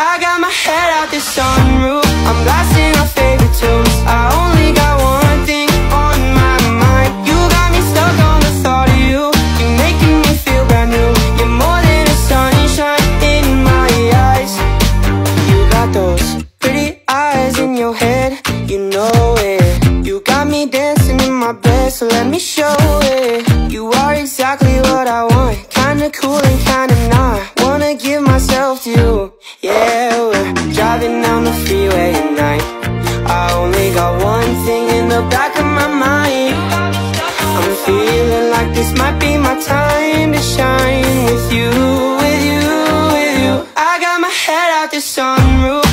I got my head out the sunroof. I'm blasting your head, you know it. You got me dancing in my bed, so let me show it. You are exactly what I want, kinda cool and kinda not. Wanna give myself to you, yeah We're driving down the freeway at night. I only got one thing in the back of my mind. I'm feeling like this might be my time to shine With you, with you, with you. I got my head out the sunroof.